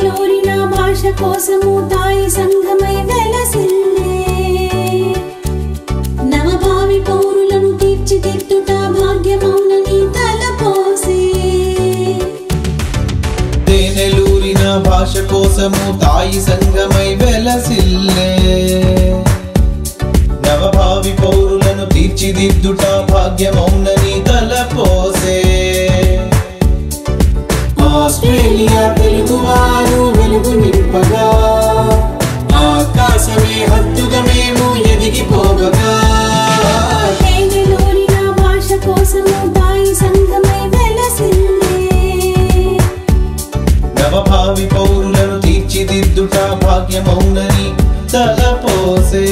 భాష కోసము తాయి సంఘమై వెలసిల్లే. నవభావి పౌరులను తీర్చిదిద్దుట భాగ్యమౌనని తలపోసే తేనెలూరిన భాష కోసము తాయి సంఘమై వెలసిల్లే. నవభావి పౌరులను తీర్చిదిద్దుట భాగ్యమౌనని తలపోసే ఆస్ట్రేలియా భావి పౌరులను తీర్చిదిద్దుట భాగ్యమౌనని తలపోసే.